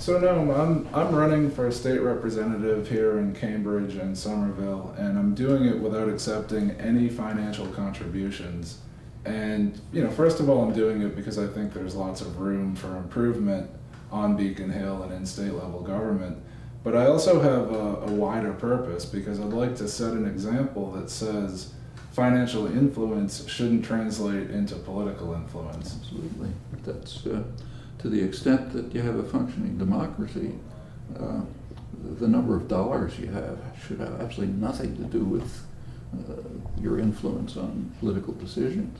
So no, I'm I'm running for a state representative here in Cambridge and Somerville, and I'm doing it without accepting any financial contributions. And you know, first of all, I'm doing it because I think there's lots of room for improvement on Beacon Hill and in state level government. But I also have a, a wider purpose because I'd like to set an example that says financial influence shouldn't translate into political influence. Absolutely. That's uh, to the extent that you have a functioning democracy, uh, the number of dollars you have should have absolutely nothing to do with uh, your influence on political decisions.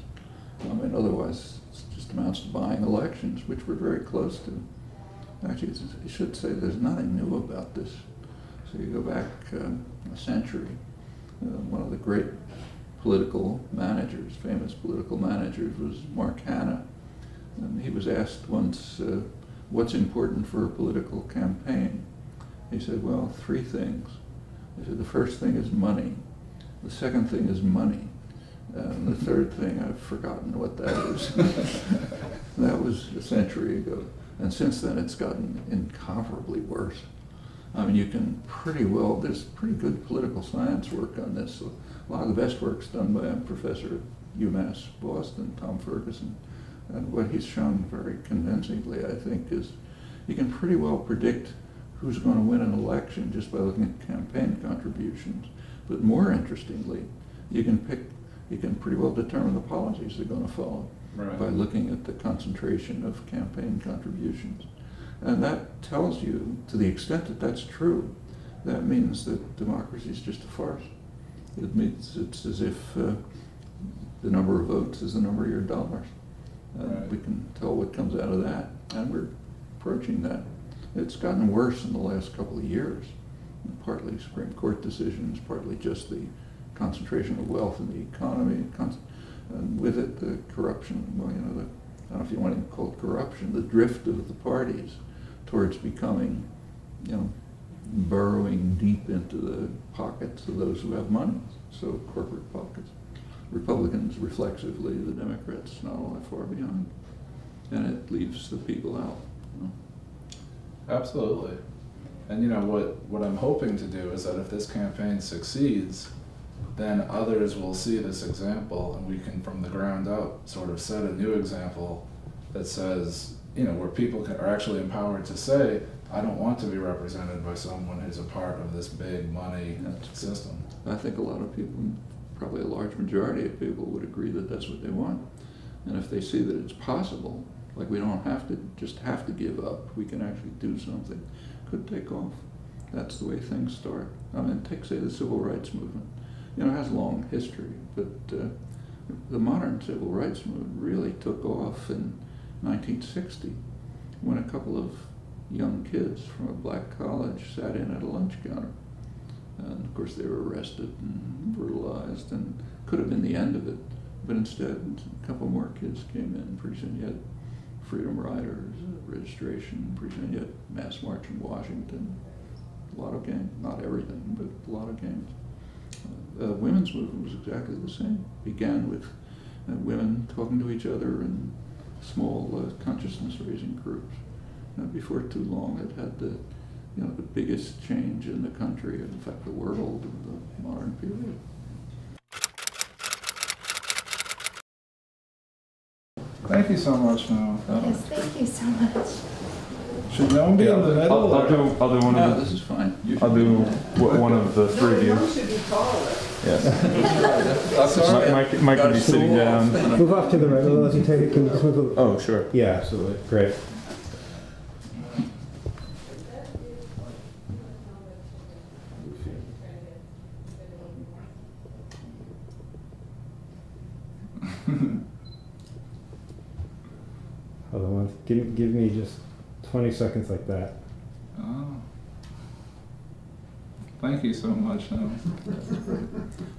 I mean, otherwise, it just amounts to buying elections, which we're very close to. Actually, I should say there's nothing new about this. So you go back uh, a century, uh, one of the great political managers, famous political managers, was Mark Hanna. And he was asked once, uh, what's important for a political campaign? He said, well, three things. He said, the first thing is money. The second thing is money. And the third thing, I've forgotten what that is. that was a century ago. And since then, it's gotten incomparably worse. I mean, you can pretty well, there's pretty good political science work on this. A lot of the best work's done by a professor at UMass Boston, Tom Ferguson. And what he's shown very convincingly, I think, is you can pretty well predict who's going to win an election just by looking at campaign contributions. But more interestingly, you can pick, you can pretty well determine the policies they're going to follow Right. by looking at the concentration of campaign contributions. And that tells you, to the extent that that's true, that means that democracy is just a farce. It means it's as if uh, the number of votes is the number of your dollars. Uh, Right. We can tell what comes out of that, and we're approaching that. It's gotten worse in the last couple of years, partly Supreme Court decisions, partly just the concentration of wealth in the economy, and with it the corruption. Well, you know, the, I don't know if you want to call it corruption, the drift of the parties towards becoming, you know, burrowing deep into the pockets of those who have money, so corporate pockets. Republicans, reflexively, the Democrats not all that far behind. And it leaves the people out. you know. Absolutely. And you know what what I'm hoping to do is that if this campaign succeeds, then others will see this example and we can from the ground up sort of set a new example that says, you know, where people can, are actually empowered to say, I don't want to be represented by someone who's a part of this big money That's- system. I think a lot of people, probably a large majority of people would agree that that's what they want. And if they see that it's possible, like we don't have to, just have to give up, we can actually do something, could take off. That's the way things start. I mean, take, say, the civil rights movement. You know, it has a long history, but uh, the modern civil rights movement really took off in 1960 when a couple of young kids from a black college sat in at a lunch counter. And of course, they were arrested and brutalized, and could have been the end of it. But instead, a couple more kids came in. Pretty soon, you had Freedom Riders registration. Pretty soon, you had Mass March in Washington. A lot of gains, not everything, but a lot of gains. Uh, the women's movement was exactly the same. Began with uh, women talking to each other in small uh, consciousness-raising groups. Uh, before too long, it had the you know, the biggest change in the country, and in fact, the world of the modern period. Thank you so much, Noam. Yes, thank you so much. Should no one be in the middle? I'll, I'll do, I'll do one No, of this is fine. You the, I'll do wh- one of the three of you. should be taller. Mike, Mike, Mike can be sitting down. Move off to the right, unless you take it, can you just move Oh, sure. Yeah, absolutely, great. Hold on, one- give, give me just twenty seconds like that. Oh. Thank you so much, um,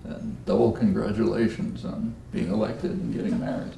And double congratulations on being elected and getting married.